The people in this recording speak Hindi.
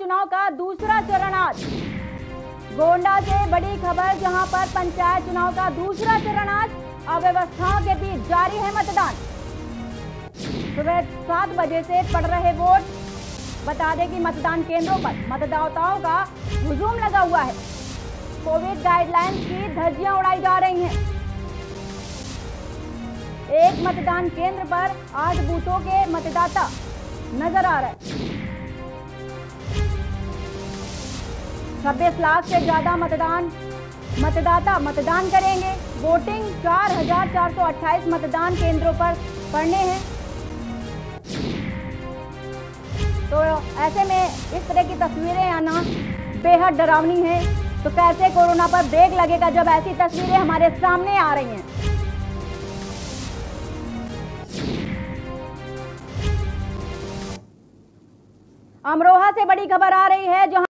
चुनाव का दूसरा चरण आज। गोंडा से बड़ी खबर, जहाँ पर पंचायत चुनाव का दूसरा चरण आज। अव्यवस्थाओं के बीच जारी है मतदान। सुबह सात बजे से पड़ रहे वोट। बता दें कि मतदान केंद्रों पर मतदाताओं का हुजूम लगा हुआ है। कोविड गाइडलाइंस की धज्जियाँ उड़ाई जा रही हैं। एक मतदान केंद्र पर आठ बूथों के मतदाता नज़र आ रहे हैं। छब्बीस लाख से ज़्यादा मतदान मतदाता मतदान करेंगे। वोटिंग 4,428 मतदान केंद्रों पर पड़ने हैं। तो ऐसे में इस तरह की तस्वीरें आना बेहद डरावनी है। तो कैसे कोरोना पर ब्रेक लगेगा जब ऐसी तस्वीरें हमारे सामने आ रही हैं। अमरोहा से बड़ी खबर आ रही है जहाँ